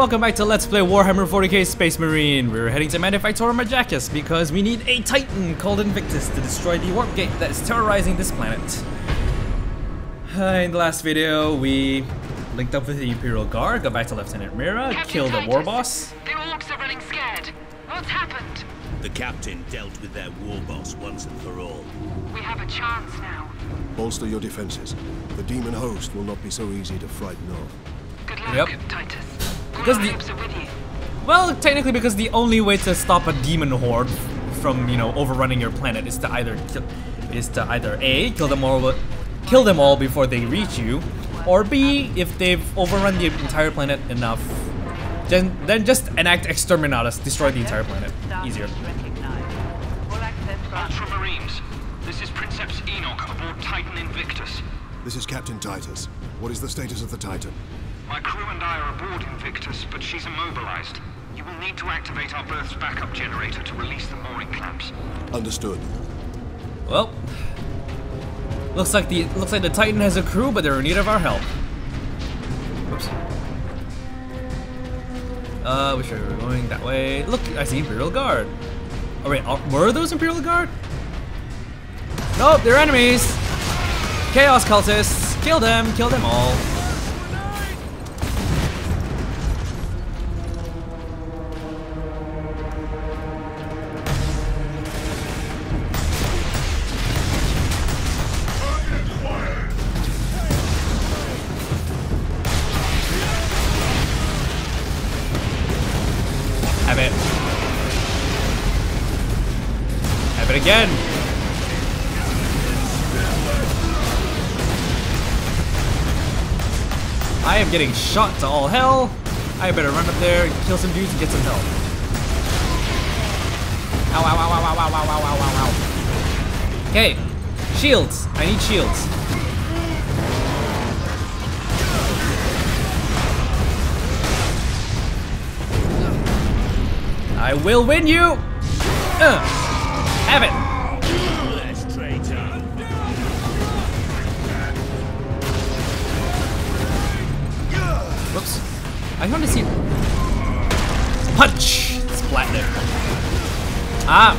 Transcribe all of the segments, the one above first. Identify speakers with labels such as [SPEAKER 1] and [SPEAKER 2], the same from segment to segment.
[SPEAKER 1] Welcome back to Let's Play Warhammer 40k Space Marine. We're heading to Manufactorum Majakus because we need a Titan called Invictus to destroy the warp gate that is terrorizing this planet. Uh, in the last video, we linked up with the Imperial Guard, got back to Lieutenant Mira,
[SPEAKER 2] Captain
[SPEAKER 1] killed the war boss.
[SPEAKER 2] The orcs are running scared. What's happened?
[SPEAKER 3] The captain dealt with their war boss once and for all.
[SPEAKER 2] We have a chance now.
[SPEAKER 4] Bolster your defenses. The demon host will not be so easy to frighten off.
[SPEAKER 2] Good luck,
[SPEAKER 1] Yep.
[SPEAKER 2] Titus. All
[SPEAKER 1] Because the-
[SPEAKER 2] hopes are with you.
[SPEAKER 1] Well, technically, because the only way to stop a demon horde from, you know, overrunning your planet is to either kill, is to either a kill them all, kill them all before they reach you, or b if they've overrun the entire planet enough, then then just enact exterminatus, destroy the entire planet. Easier.
[SPEAKER 5] Ultramarines, this is Princeps Enoch aboard Titan Invictus.
[SPEAKER 4] This is Captain Titus. What is the status of the Titan?
[SPEAKER 5] My crew and I are aboard Invictus, but she's immobilized. You will need to activate our berth's backup generator to release the mooring clamps.
[SPEAKER 4] Understood.
[SPEAKER 1] Well, looks like the looks like the Titan has a crew, but they're in need of our help. Oops. Uh, we should be going that way. Look, I see Imperial Guard. Oh wait, are- were those Imperial Guard? Nope, they're enemies. Chaos cultists. Kill them. Kill them all. Getting shot to all hell. I better run up there, kill some dudes, and get some help. Ow, ow, ow, ow, ow, ow, ow, ow, ow, ow. Okay, shields. I need shields. I will win you. Uh, have it. I want to see. Punch! Splat it. Ah!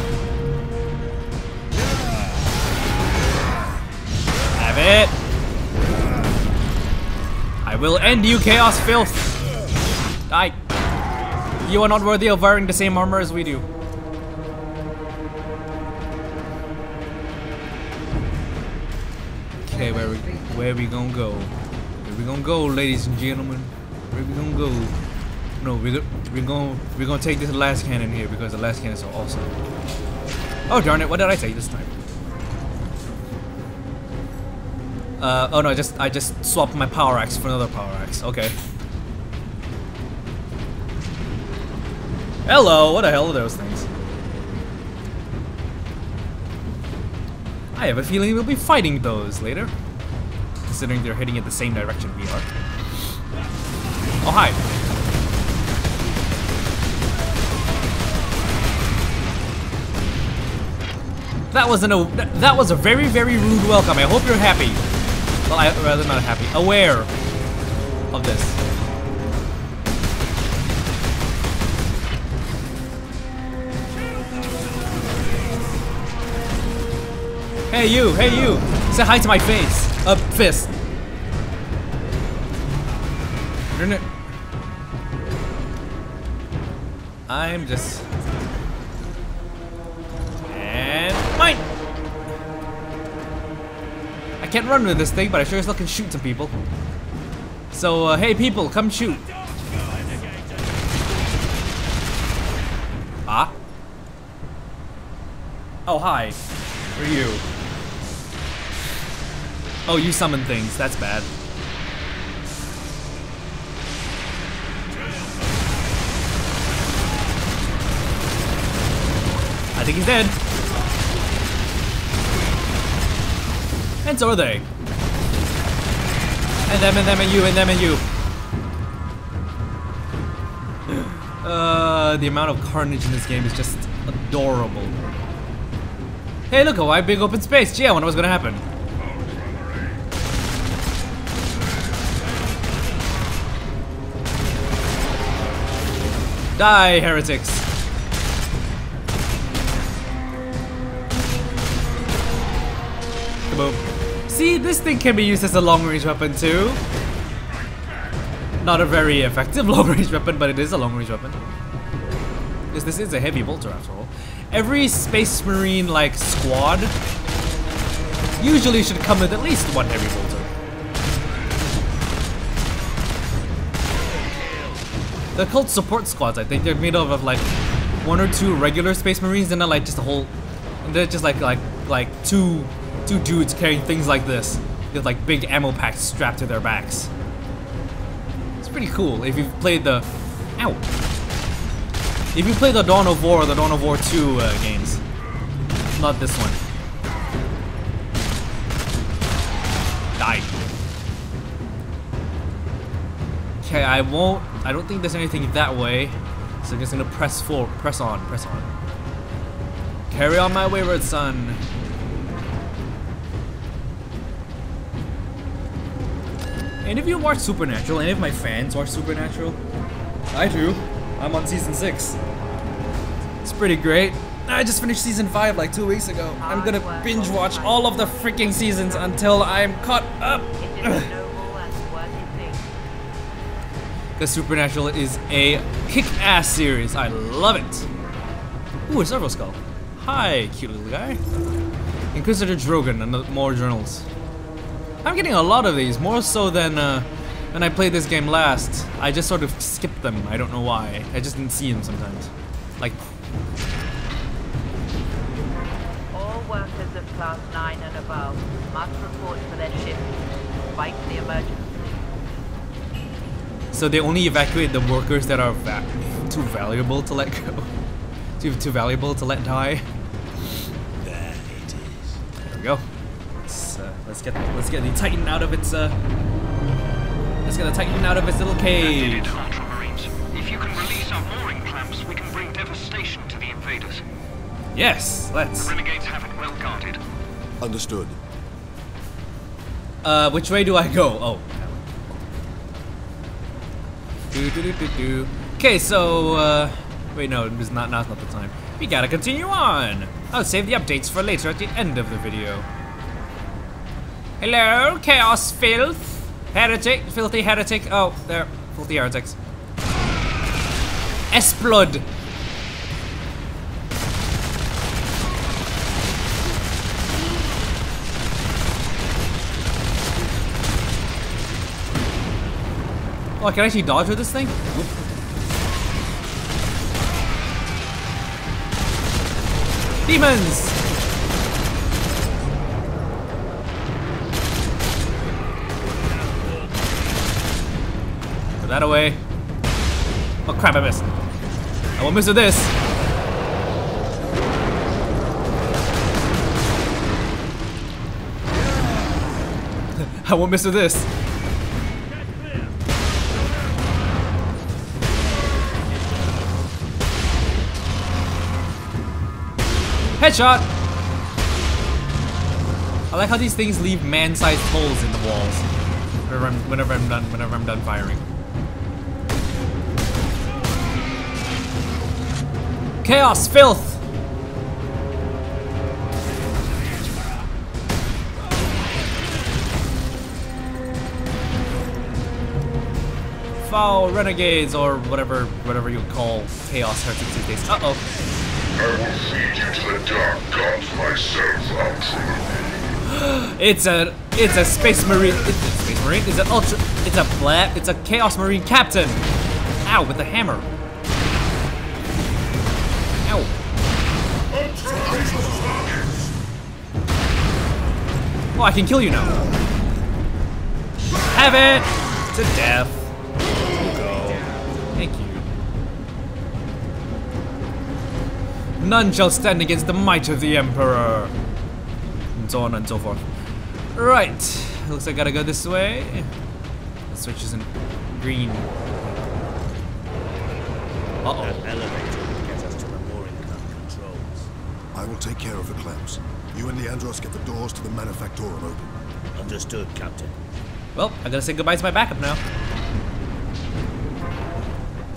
[SPEAKER 1] Have it! I will end you, Chaos Filth! Die! You are not worthy of wearing the same armor as we do. Okay, where we where we gonna go? Where we gonna go, ladies and gentlemen? Where we gonna go? No, we go, we gonna we're gonna take this last cannon here because the last cannon is so awesome. Oh darn it! What did I say this time? Uh, oh no! I just I just swapped my power axe for another power axe. Okay. Hello! What the hell are those things? I have a feeling we'll be fighting those later considering they're heading in the same direction we are. Oh, hi. That wasn't a that- uh, that was a very very rude welcome. I hope you're happy. Well, I uh, rather not happy. Aware of this. Hey you, hey you! Say hi to my face. A fist. You're I'm just and mine. I can't run with this thing, but I sure as hell can shoot some people. So uh, hey people, come shoot. Ah. Oh hi. Who are you? Oh, you summon things. That's bad. I think he's dead. And so are they. And them and them and you and them and you. Uh, the amount of carnage in this game is just adorable. Hey, look, a wide big open space. Gee, I wonder what's gonna happen. Die, heretics! See, this thing can be used as a long-range weapon too. Not a very effective long-range weapon, but it is a long-range weapon. Because this is a heavy bolter after all. Every Space Marine like squad usually should come with at least one heavy bolter. They're called support squads, I think they're made up of like one or two regular Space Marines, and then like just a whole, they're just like like like two two dudes carrying things like this with like big ammo packs strapped to their backs. It's pretty cool if you've played the, ow, if you play the Dawn of War or the Dawn of War 2 uh, games. Not this one. Die. Okay, I won't. I don't think there's anything that way. So I'm just gonna press forward, press on, press on. Carry on my wayward son. Any of you watch Supernatural? Any of my fans watch Supernatural? I do. I'm on season 6. It's pretty great. I just finished season 5 like two weeks ago. I'm gonna binge watch all of the freaking seasons until I'm caught up. Because Supernatural is a kick-ass series. I love it. Ooh, a servo skull. Hi, cute little guy. Inquisitor Drogan and more journals. I'm getting a lot of these, more so than uh, when I played this game last. I just sort of skipped them. I don't know why. I just didn't see them sometimes. Like,
[SPEAKER 6] All workers of class 9 and above must report for their shift. Fight the emergency.
[SPEAKER 1] so they only evacuate the workers that are va too valuable to let go. too too valuable to let die. Let's get let's get the Titan out of its uh. Let's get the Titan out of its little
[SPEAKER 5] Did
[SPEAKER 1] cage.
[SPEAKER 5] If you can release our mooring clamps, we can bring devastation to the invaders.
[SPEAKER 1] Yes, let's.
[SPEAKER 5] Renegades have it well guarded.
[SPEAKER 4] Understood.
[SPEAKER 1] Uh, which way do I go? Oh. Do, do, do, do, do. Okay, so, uh, wait, no, it's not, now's not the time. We gotta continue on. I'll save the updates for later at the end of the video. Hello, Chaos Filth. Heretic, filthy heretic. Oh, there, filthy heretics. Esplod. Oh, I can actually dodge with this thing? Demons! That away. Oh crap, I missed. I won't miss with this. I won't miss with this. Headshot! I like how these things leave man-sized holes in the walls. Whenever I'm, whenever I'm done, whenever I'm done firing. Chaos, filth! Foul renegades, or whatever, whatever you call chaos heretics these days. Uh oh.
[SPEAKER 7] I will feed you to the dark gods myself.
[SPEAKER 1] It's a it's a space marine. It's a space marine. It's an ultra. It's a black. It's a chaos marine captain. Ow! With the hammer. Oh, I can kill you now. Have it to death. Go. Thank you. None shall stand against the might of the Emperor. And so on and so forth. Right. Looks like I gotta go this way. The switch isn't green.
[SPEAKER 3] That
[SPEAKER 1] Uh-oh.
[SPEAKER 3] elevator will get us to the mooring controls.
[SPEAKER 4] I will take care of the clamps. You and Leandros get the doors to the Manufactorum open.
[SPEAKER 3] Understood, Captain.
[SPEAKER 1] Well, I gotta say goodbye to my backup now.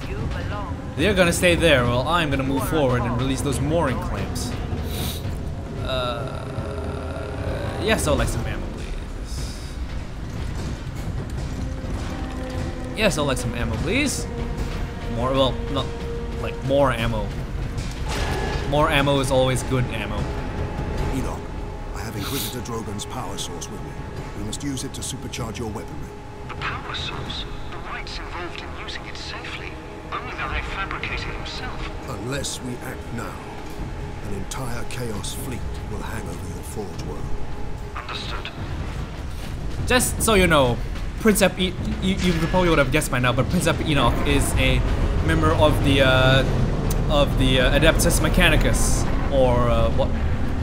[SPEAKER 6] You belong
[SPEAKER 1] They're gonna stay there while I'm gonna move forward and release those mooring clamps. Uh, yeah, so like some ammo, please. Yeah, so like some ammo, please. More, well, not like more ammo. More ammo is always good ammo.
[SPEAKER 4] Enoch, I Inquisitor Drogan's power source with me. We must use it to supercharge your weaponry.
[SPEAKER 5] The power source. The Whites involved in using it safely. Only that I fabricated himself.
[SPEAKER 4] Unless we act now, an entire Chaos fleet will hang over your forge world.
[SPEAKER 5] Understood.
[SPEAKER 1] Just so you know, Prince Ep e you, you probably would have guessed by now, but Princeps Enoch is a member of the uh, of the uh, Adeptus Mechanicus, or uh, what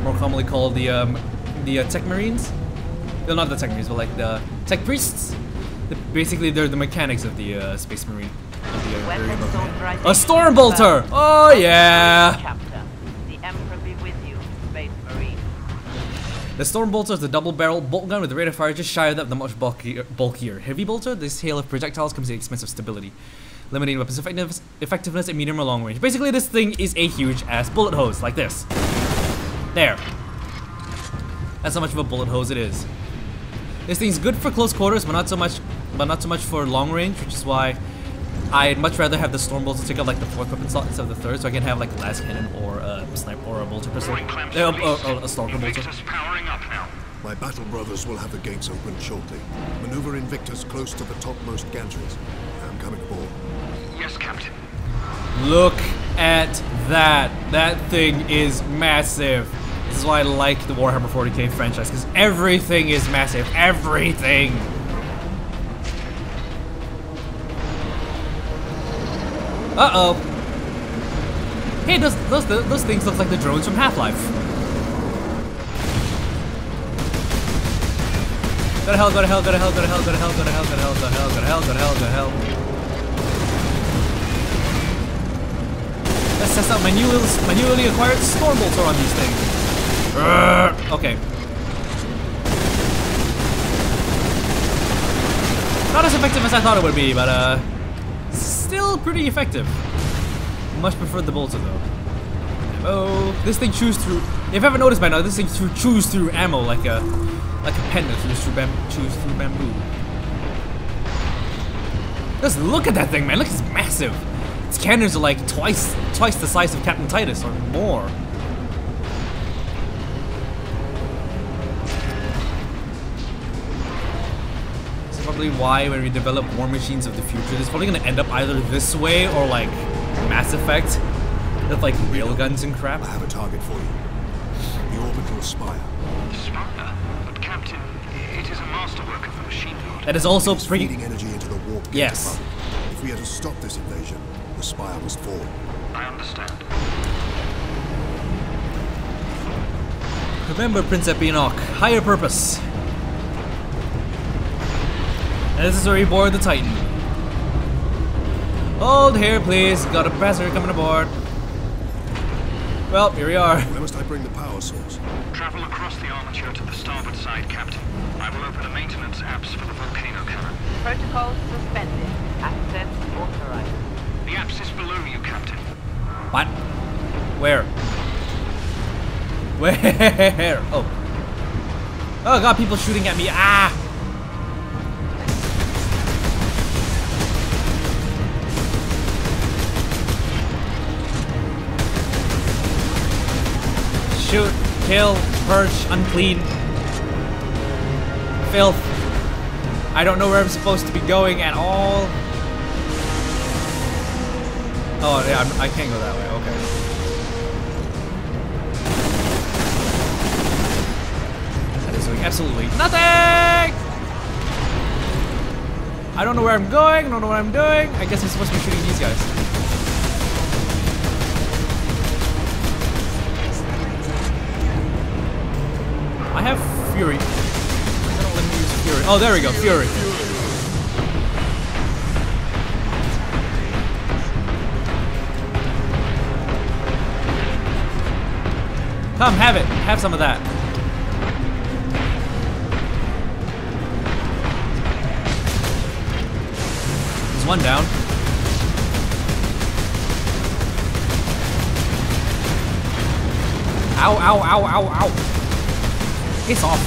[SPEAKER 1] more commonly called the um, the uh, Tech Marines. Well, not the Tech Marines, but like the Tech Priests. The, basically, they're the mechanics of the uh, Space Marine. Of the,
[SPEAKER 6] Weapons
[SPEAKER 1] Imperial Command.
[SPEAKER 6] authorization.
[SPEAKER 1] A Stormbolter! Oh yeah!
[SPEAKER 6] The Emperor be with you, Space Marine.
[SPEAKER 1] The Stormbolter is a double-barrel bolt gun with a rate of fire just shy of that the much bulkier, bulkier Heavy Bolter. This hail of projectiles comes at the expense of stability, limiting weapons' effectiveness, effectiveness at medium or long range. Basically, this thing is a huge-ass bullet hose, like this. There. That's how much of a bullet hose it is. This thing's good for close quarters, but not so much, but not so much for long range, which is why I'd much rather have the Stormbolter take up like the fourth weapon slot instead of the third, so I can have like a las cannon or a sniper or a bolter pistol.
[SPEAKER 5] Mooring
[SPEAKER 1] Uh, uh,
[SPEAKER 5] released.
[SPEAKER 1] uh, a stalker bolter.
[SPEAKER 5] Invictus powering up now.
[SPEAKER 4] My battle brothers will have the gates open shortly. Maneuver Invictus close to the topmost gantries. I'm coming aboard.
[SPEAKER 5] Yes, Captain.
[SPEAKER 1] Look at that. That thing is massive. This is why I like the Warhammer 40k franchise, because everything is massive. Everything! Uh-oh. Hey, those, those, those things look like the drones from Half-Life. Go to hell, go to hell, go to hell, go to hell, go to hell, go to hell, go to hell, go to hell, go to hell, go to hell, go to hell. Let's test out my new little, my newly acquired storm bolter on these things. Urgh. Okay. Not as effective as I thought it would be, but uh, still pretty effective. Much prefer the bolter though. Oh, this thing chews through. If you've ever noticed by now, this thing chew- chews through ammo like a like a pen that chews through, bam- chews through bamboo. Just look at that thing, man. Look, it's massive. Its cannons are like twice twice the size of Captain Titus or more. Probably why when we develop war machines of the future, it's probably gonna end up either this way or like Mass Effect with like railguns and crap.
[SPEAKER 4] I have a target for you. The orbital spire.
[SPEAKER 5] Spire? But, Captain, it is a masterwork of the machine god.
[SPEAKER 1] That is also
[SPEAKER 4] It's
[SPEAKER 1] pretty.
[SPEAKER 4] feeding energy into the warp gate
[SPEAKER 1] Yes.
[SPEAKER 4] above. If we are to stop this invasion, the spire must fall.
[SPEAKER 5] I understand.
[SPEAKER 1] Remember, Prince Enoch, higher purpose. And this is where we board the Titan. Hold here, please. Got a passenger coming aboard. Well, here we are.
[SPEAKER 4] Where must I bring the power source?
[SPEAKER 5] Travel across the armature to the starboard side, Captain. I will open the maintenance apps for the volcano cannon.
[SPEAKER 6] Protocols suspended. Access authorized.
[SPEAKER 5] The apps is below you, Captain.
[SPEAKER 1] What? Where? Where? Oh. Oh god, people shooting at me. Ah! Shoot, kill, purge, unclean. Filth. I don't know where I'm supposed to be going at all. Oh, yeah, I'm, I can't go that way. Okay. That is doing absolutely nothing! I don't know where I'm going. I don't know what I'm doing. I guess I'm supposed to be shooting these guys. Fury. Fury. Oh, there we go, Fury. Come, have it. Have some of that. There's one down. Ow, ow, ow, ow, ow. Piss off.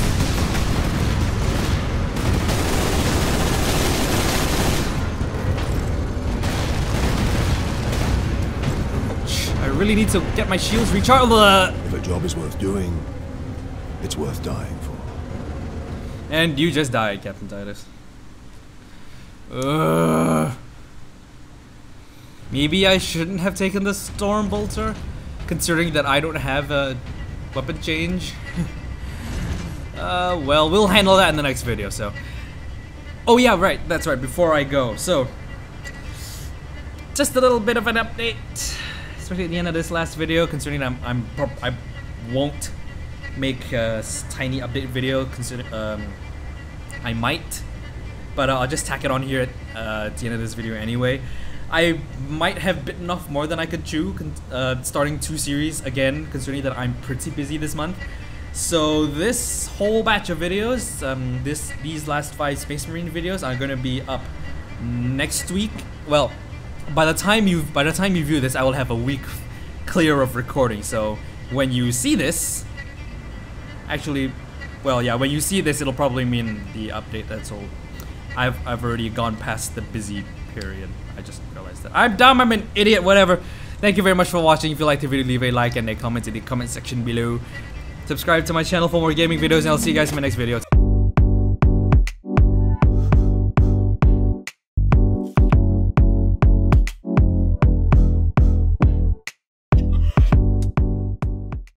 [SPEAKER 1] I really need to get my shields recharged.
[SPEAKER 4] If a job is worth doing, it's worth dying for.
[SPEAKER 1] And you just died, Captain Titus. Ugh. Maybe I shouldn't have taken the Storm Bolter, considering that I don't have a weapon change. uh, well, we'll handle that in the next video, so. Oh yeah, right, that's right, before I go. So, just a little bit of an update, especially at the end of this last video, considering I'm, I'm I won't make a tiny update video, consider, um, I might, but I'll just tack it on here at, uh, at the end of this video anyway. I might have bitten off more than I could chew, uh, starting two series again, considering that I'm pretty busy this month. So this whole batch of videos, um, this these last five Space Marine videos are gonna be up next week. Well, by the time you by the time you view this, I will have a week clear of recording. So when you see this, actually, well, yeah, when you see this, it'll probably mean the update. That's all. I've I've already gone past the busy period. I just realized that. I'm dumb. I'm an idiot. Whatever. Thank you very much for watching. If you liked the video, leave a like and a comment in the comment section below. Subscribe to my channel for more gaming videos, and I'll see you guys in my next video.